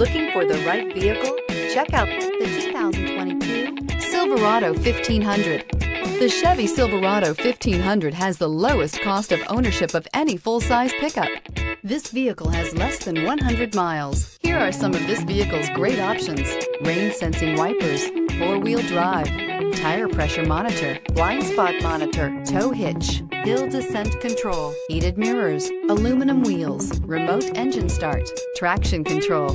Looking for the right vehicle? Check out the 2022 Silverado 1500. The Chevy Silverado 1500 has the lowest cost of ownership of any full-size pickup. This vehicle has less than 100 miles. Here are some of this vehicle's great options. Rain sensing wipers, four-wheel drive, tire pressure monitor, blind spot monitor, tow hitch, hill descent control, heated mirrors, aluminum wheels, remote engine start, traction control.